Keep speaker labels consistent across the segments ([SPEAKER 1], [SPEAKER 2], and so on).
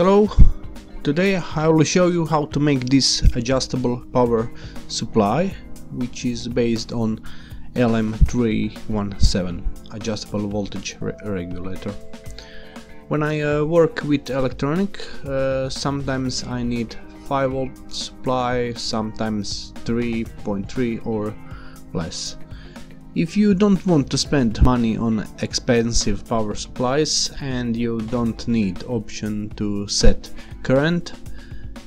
[SPEAKER 1] Hello, today I will show you how to make this adjustable power supply which is based on LM317 adjustable voltage re regulator. When I uh, work with electronic, uh, sometimes I need 5 volt supply, sometimes 3.3 or less. If you don't want to spend money on expensive power supplies and you don't need option to set current,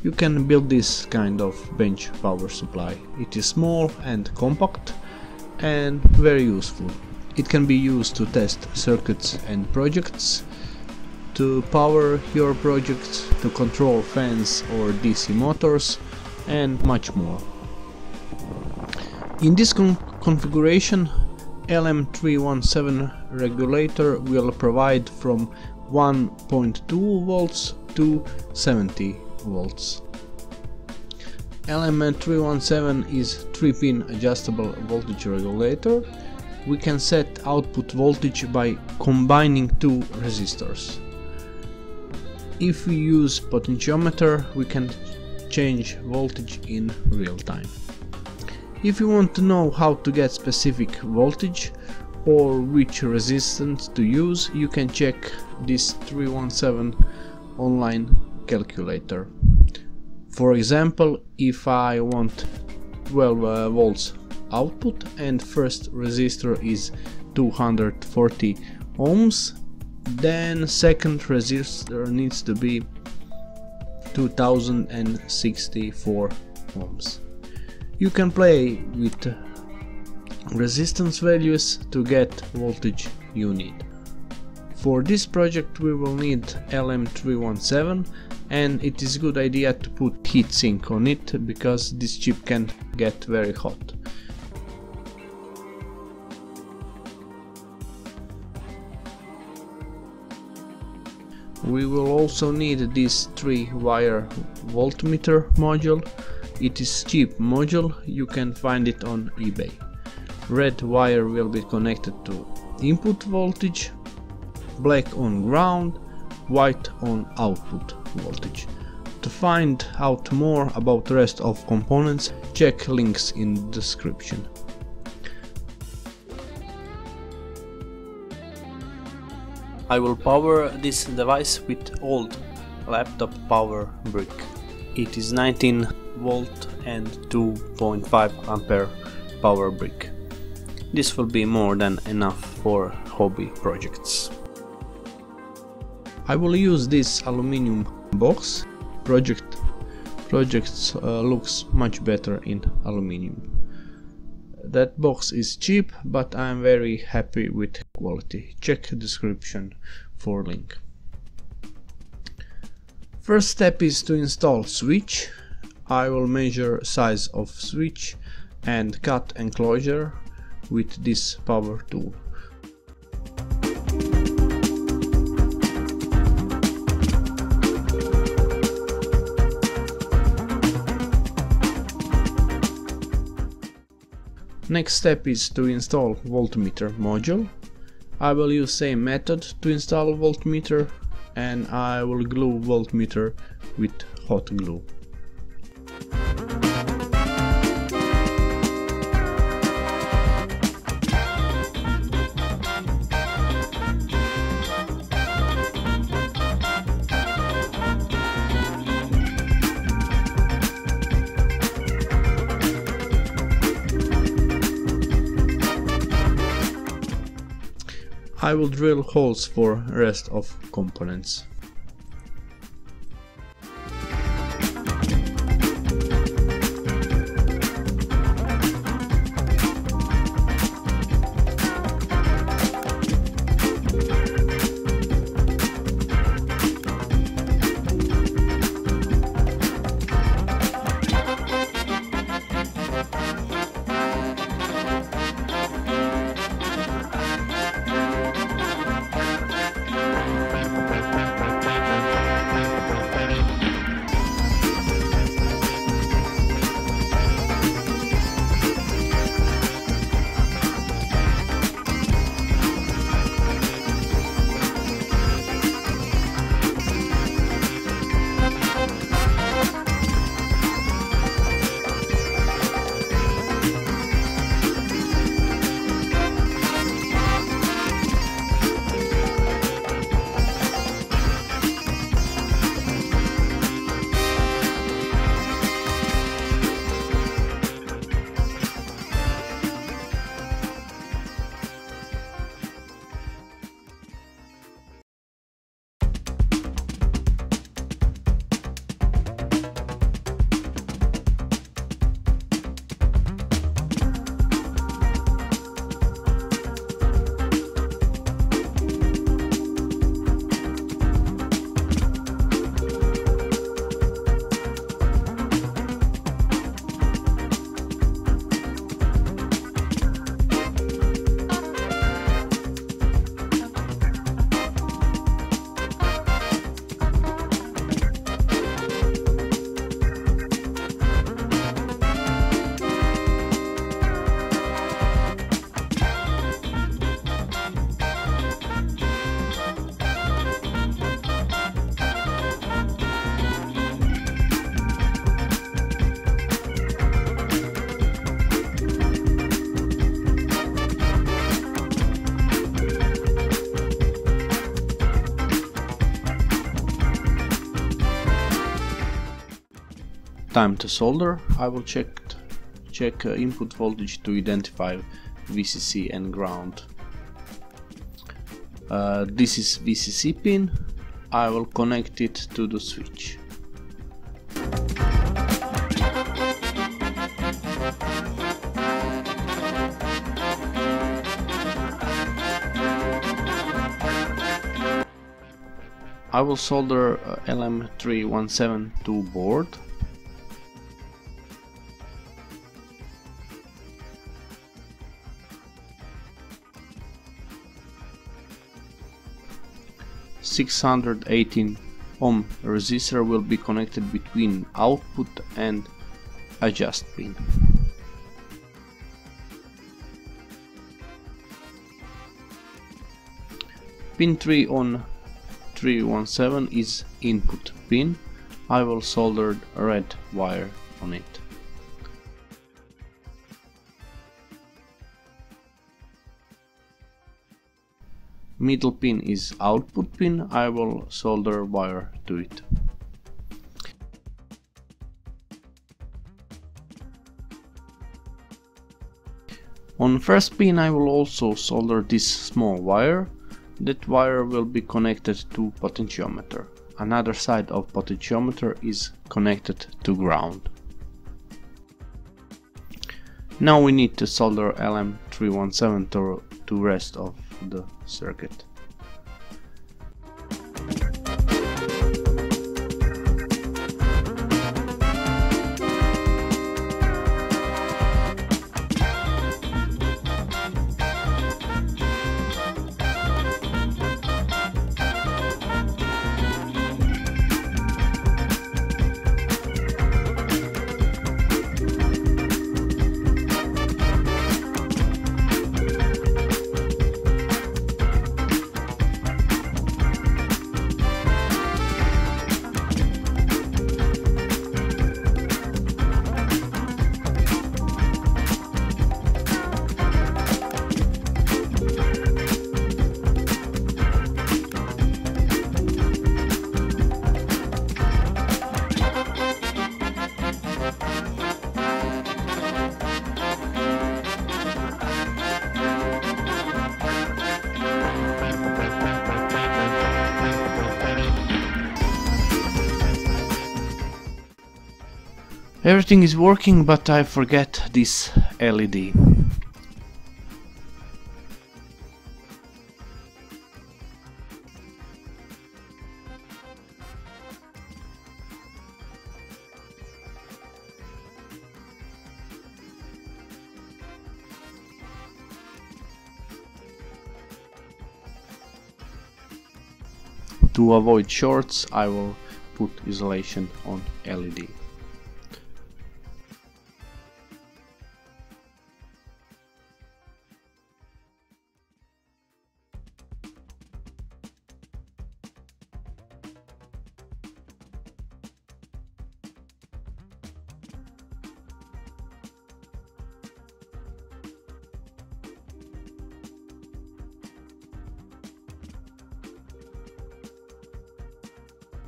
[SPEAKER 1] you can build this kind of bench power supply. It is small and compact and very useful. It can be used to test circuits and projects, to power your projects, to control fans or DC motors and much more. In this con configuration LM317 regulator will provide from 1.2 volts to 70 volts. LM317 is 3-pin adjustable voltage regulator. We can set output voltage by combining two resistors. If we use potentiometer, we can change voltage in real time. If you want to know how to get specific voltage or which resistance to use, you can check this 317 online calculator. For example, if I want 12 uh, volts output and first resistor is 240 ohms, then second resistor needs to be 2064 ohms. You can play with resistance values to get voltage you need. For this project we will need LM317 and it is a good idea to put heatsink on it because this chip can get very hot. We will also need this 3 wire voltmeter module it is cheap module, you can find it on eBay. Red wire will be connected to input voltage, black on ground, white on output voltage. To find out more about the rest of components, check links in description. I will power this device with old laptop power brick. It is 19 volt and 2.5 ampere power brick. This will be more than enough for hobby projects. I will use this aluminium box. Project projects uh, looks much better in aluminium. That box is cheap, but I'm very happy with quality. Check description for link. First step is to install switch I will measure size of switch and cut enclosure with this power tool. Next step is to install voltmeter module. I will use same method to install voltmeter and I will glue voltmeter with hot glue. I will drill holes for rest of components. Time to solder, I will check check uh, input voltage to identify VCC and ground. Uh, this is VCC pin, I will connect it to the switch. I will solder uh, LM317 to board. Six hundred eighteen ohm resistor will be connected between output and adjust pin. Pin 3 on 317 is input pin. I will solder red wire on it. Middle pin is output pin. I will solder wire to it. On first pin I will also solder this small wire that wire will be connected to potentiometer. Another side of potentiometer is connected to ground. Now we need to solder LM317 to, to rest of the circuit. Everything is working, but I forget this LED. To avoid shorts, I will put isolation on LED.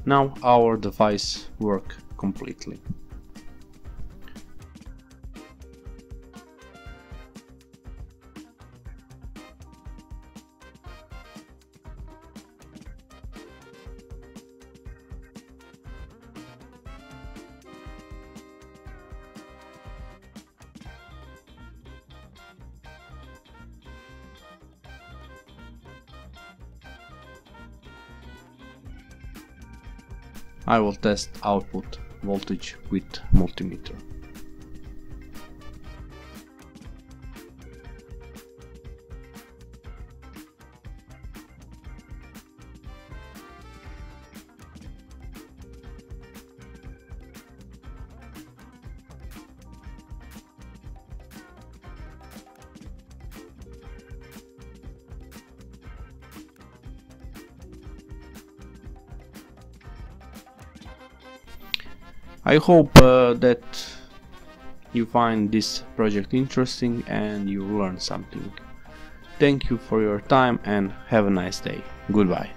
[SPEAKER 1] Now our device work completely. I will test output voltage with multimeter. I hope uh, that you find this project interesting and you learn something. Thank you for your time and have a nice day. Goodbye.